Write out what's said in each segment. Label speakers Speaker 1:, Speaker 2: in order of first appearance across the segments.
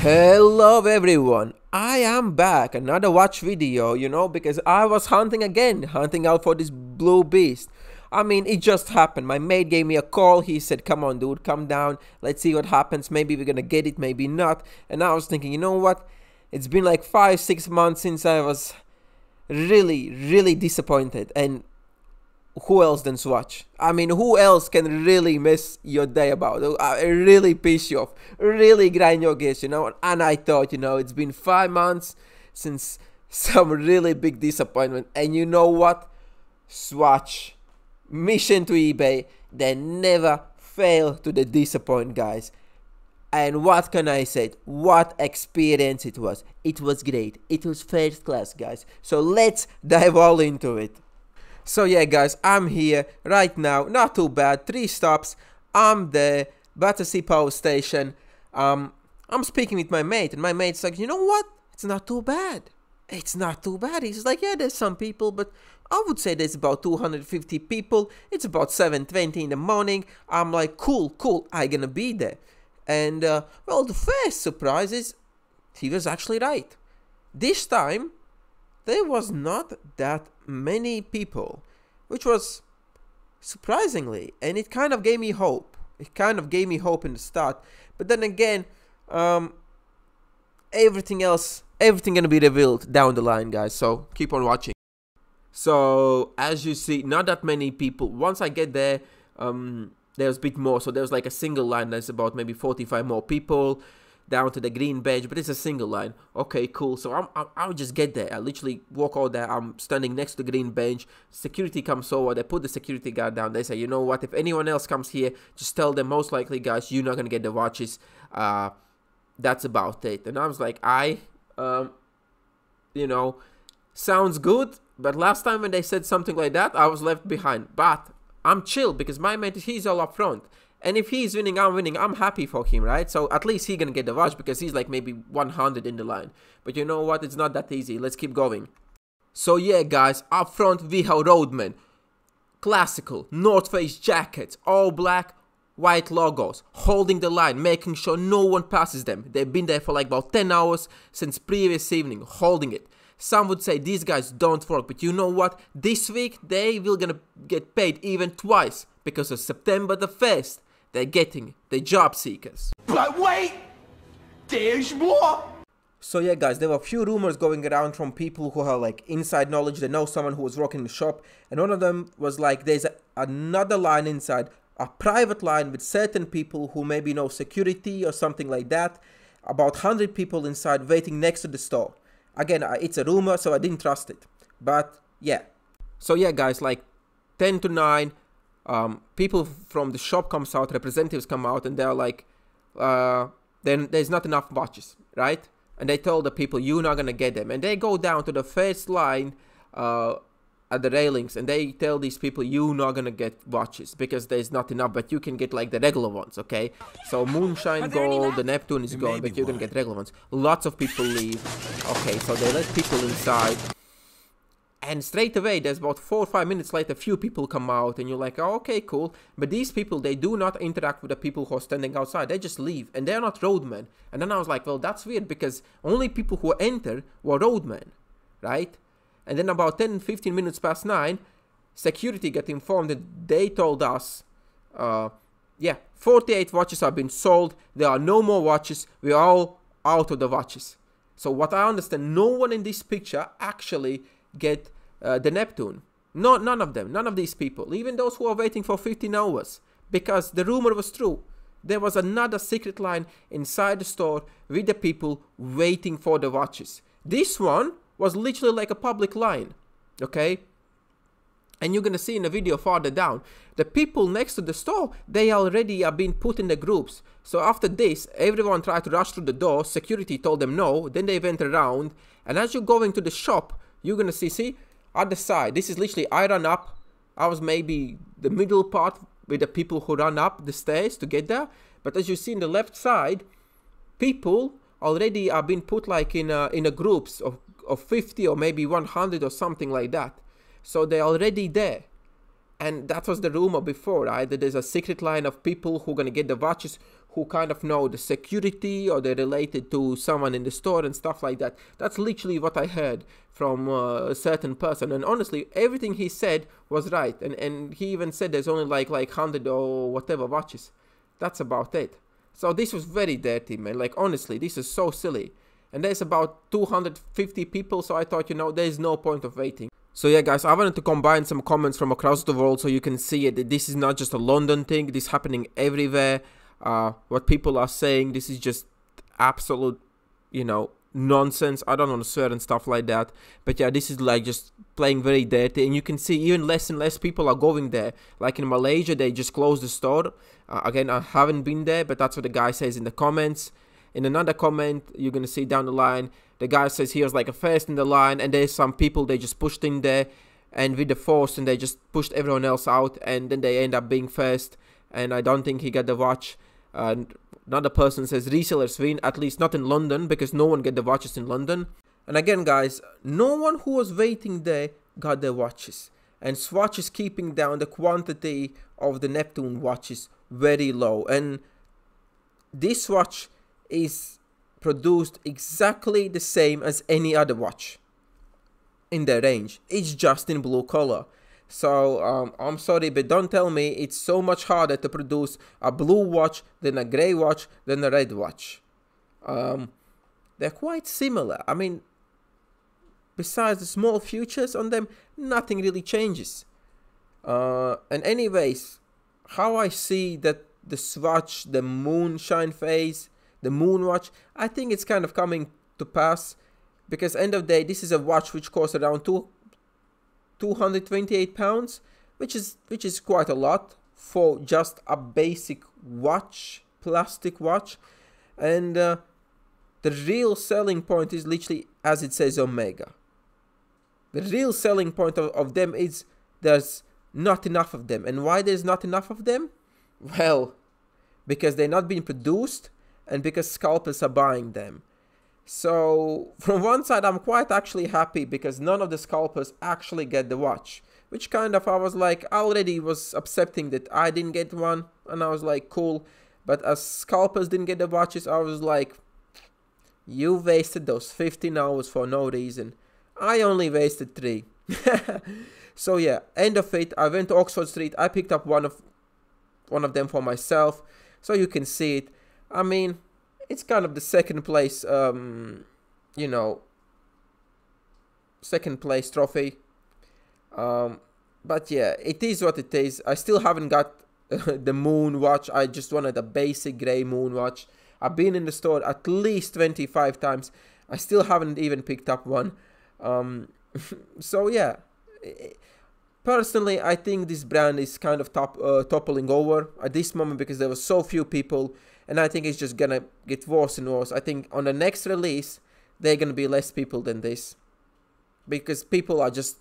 Speaker 1: Hello everyone, I am back, another watch video, you know, because I was hunting again, hunting out for this blue beast. I mean, it just happened. My mate gave me a call. He said, Come on, dude, come down. Let's see what happens. Maybe we're gonna get it, maybe not. And I was thinking, you know what? It's been like five, six months since I was really, really disappointed. And who else than Swatch? I mean, who else can really mess your day about? Uh, really piss you off, really grind your gears, you know? And I thought, you know, it's been five months since some really big disappointment. And you know what? Swatch mission to eBay, they never fail to the disappoint, guys. And what can I say? What experience it was. It was great. It was first class, guys. So let's dive all into it. So yeah, guys, I'm here right now. Not too bad. Three stops. I'm there. Battersea Power Station. Um, I'm speaking with my mate, and my mate's like, you know what? It's not too bad. It's not too bad. He's like, yeah, there's some people, but I would say there's about 250 people. It's about 7:20 in the morning. I'm like, cool, cool. I gonna be there. And uh, well, the first surprise is he was actually right. This time, there was not that many people, which was surprisingly, and it kind of gave me hope. It kind of gave me hope in the start, but then again, um, everything else, everything gonna be revealed down the line, guys. So keep on watching. So as you see, not that many people. Once I get there, um, there's a bit more. So there's like a single line that's about maybe 45 more people down to the green bench, but it's a single line. Okay, cool. So I'm, I'm I'll just get there. I literally walk out there. I'm standing next to the green bench. Security comes over. They put the security guard down. They say, you know what? If anyone else comes here, just tell them. Most likely, guys, you're not gonna get the watches. Uh, that's about it. And I was like, I, um, you know, sounds good but last time when they said something like that, I was left behind. But I'm chill because my mate, he's all up front. And if he's winning, I'm winning. I'm happy for him, right? So at least he gonna get the watch because he's like maybe 100 in the line. But you know what? It's not that easy. Let's keep going. So yeah, guys, up front we have Roadman. Classical, North Face jackets, all black, white logos, holding the line, making sure no one passes them. They've been there for like about 10 hours since previous evening, holding it. Some would say these guys don't work, but you know what? This week they will gonna get paid even twice because of September the 1st. They're getting the job seekers.
Speaker 2: But wait! There's more!
Speaker 1: So yeah guys, there were a few rumors going around from people who have like inside knowledge, they know someone who was working the shop, and one of them was like there's a, another line inside, a private line with certain people who maybe know security or something like that, about 100 people inside waiting next to the store. Again, it's a rumor, so I didn't trust it. But yeah. So yeah, guys, like 10 to 9, um, people from the shop comes out, representatives come out, and they're like, uh, then there's not enough watches, right? And they tell the people, you're not gonna get them. And they go down to the first line uh, at the railings and they tell these people you're not gonna get watches because there's not enough but you can get like the regular ones okay? So moonshine gold the neptune is gone but you're gonna get regular ones. Lots of people leave. Okay so they let people inside and straight away there's about four or five minutes later a few people come out and you're like oh, okay cool but these people they do not interact with the people who are standing outside they just leave and they're not roadmen and then i was like well that's weird because only people who enter were roadmen right and then about 10 15 minutes past 9, security got informed that they told us, uh, yeah, 48 watches have been sold. There are no more watches. We're all out of the watches. So what I understand, no one in this picture actually get uh, the Neptune. No, none of them, none of these people, even those who are waiting for 15 hours, because the rumor was true. There was another secret line inside the store with the people waiting for the watches. This one was literally like a public line, okay? And you're gonna see in the video farther down, the people next to the store, they already are being put in the groups. So after this, everyone tried to rush through the door, security told them no, then they went around, and as you're going to the shop, you're gonna see, see, at the side, this is literally, I ran up, I was maybe the middle part with the people who run up the stairs to get there, but as you see in the left side, people already are being put like in a, in a groups of of 50 or maybe 100 or something like that. So they're already there. And that was the rumor before, right? That there's a secret line of people who are gonna get the watches who kind of know the security or they're related to someone in the store and stuff like that. That's literally what I heard from uh, a certain person. And honestly, everything he said was right. And and he even said there's only like like hundred or whatever watches. That's about it. So this was very dirty, man. Like honestly, this is so silly. And there's about 250 people, so I thought, you know, there's no point of waiting. So yeah guys, I wanted to combine some comments from across the world so you can see it. This is not just a London thing, this is happening everywhere. Uh, what people are saying, this is just absolute, you know, nonsense. I don't want to swear and stuff like that. But yeah, this is like just playing very dirty. And you can see even less and less people are going there. Like in Malaysia, they just closed the store. Uh, again, I haven't been there, but that's what the guy says in the comments. In another comment, you're to see down the line, the guy says he was like a first in the line, and there's some people they just pushed in there and with the force, and they just pushed everyone else out, and then they end up being first. And I don't think he got the watch. Another person says resellers win, at least not in London, because no one get the watches in London. And again, guys, no one who was waiting there got their watches. And Swatch is keeping down the quantity of the Neptune watches very low. And this watch is produced exactly the same as any other watch in their range. It's just in blue color. So um, I'm sorry, but don't tell me it's so much harder to produce a blue watch than a gray watch than a red watch. Um, they're quite similar. I mean, besides the small features on them, nothing really changes. Uh, and anyways, how I see that the swatch, the moonshine phase, the moon watch. I think it's kind of coming to pass because end of day this is a watch which costs around two, 228 pounds which is which is quite a lot for just a basic watch plastic watch. And uh, the real selling point is literally as it says omega. The real selling point of, of them is there's not enough of them. And why there's not enough of them? Well because they're not being produced and because scalpers are buying them. So from one side, I'm quite actually happy because none of the scalpers actually get the watch, which kind of I was like already was accepting that I didn't get one, and I was like cool. But as scalpers didn't get the watches, I was like, you wasted those 15 hours for no reason. I only wasted three. so yeah, end of it. I went to Oxford Street. I picked up one of one of them for myself, so you can see it. I mean, it's kind of the second place, um, you know, second place trophy. Um, but yeah, it is what it is. I still haven't got the moon watch. I just wanted a basic grey moon watch. I've been in the store at least 25 times. I still haven't even picked up one. Um, so yeah, personally, I think this brand is kind of top, uh, toppling over at this moment because there were so few people and I think it's just gonna get worse and worse. I think on the next release, they're gonna be less people than this, because people are just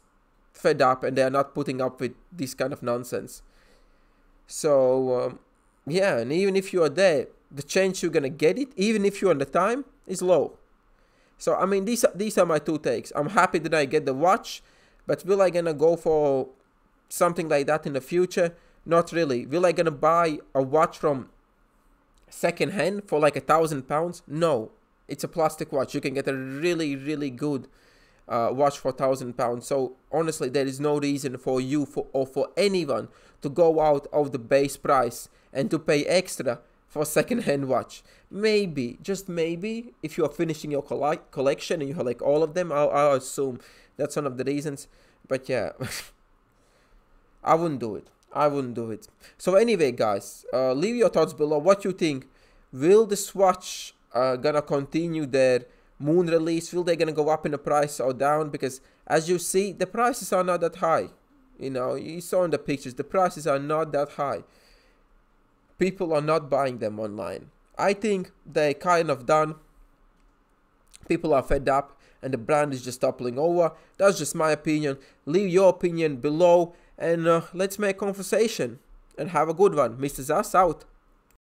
Speaker 1: fed up and they are not putting up with this kind of nonsense. So um, yeah, and even if you are there, the chance you're gonna get it, even if you're on the time, is low. So I mean, these these are my two takes. I'm happy that I get the watch, but will I gonna go for something like that in the future? Not really. Will I gonna buy a watch from second hand for like a thousand pounds? No. It's a plastic watch. You can get a really really good uh, watch for thousand pounds. So honestly there is no reason for you for or for anyone to go out of the base price and to pay extra for a second hand watch. Maybe just maybe if you are finishing your coll collection and you have like all of them I'll, I'll assume that's one of the reasons. But yeah I wouldn't do it I wouldn't do it. So anyway, guys, uh, leave your thoughts below. What you think? Will the Swatch uh, gonna continue their moon release? Will they gonna go up in the price or down? Because as you see, the prices are not that high. You know, you saw in the pictures, the prices are not that high. People are not buying them online. I think they kind of done. People are fed up and the brand is just toppling over. That's just my opinion. Leave your opinion below and uh, let's make conversation and have a good one. Mr. Zazs out.